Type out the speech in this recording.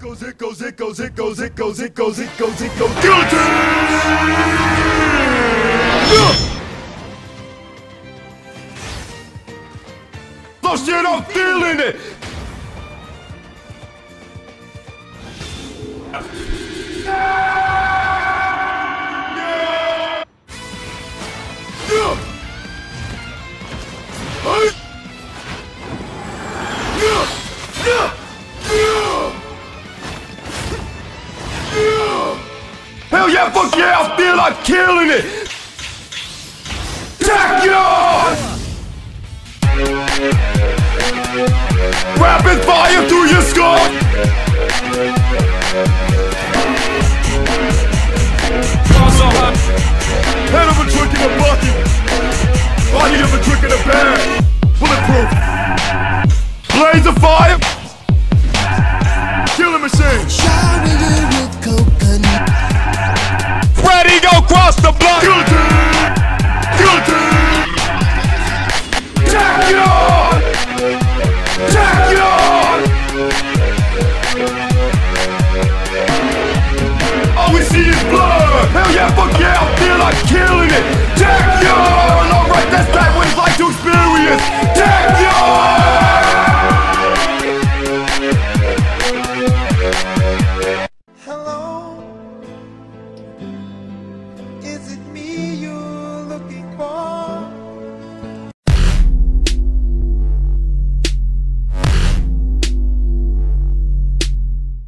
goes, it goes, it goes, it goes, it goes, it goes, it goes, it goes, guillotine! Oh shit, I'm feeling it! Yeah! Yeah, fuck yeah, I feel like killing it! Dracula! Rapid fire through your